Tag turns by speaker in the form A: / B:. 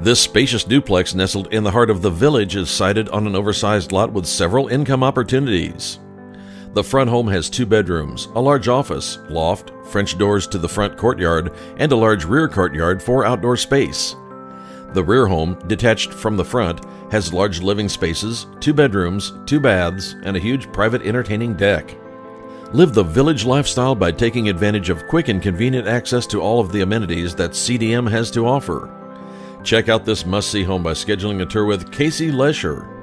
A: This spacious duplex nestled in the heart of the village is sited on an oversized lot with several income opportunities. The front home has two bedrooms, a large office, loft, French doors to the front courtyard, and a large rear courtyard for outdoor space. The rear home, detached from the front, has large living spaces, two bedrooms, two baths, and a huge private entertaining deck. Live the village lifestyle by taking advantage of quick and convenient access to all of the amenities that CDM has to offer. Check out this must see home by scheduling a tour with Casey Lesher.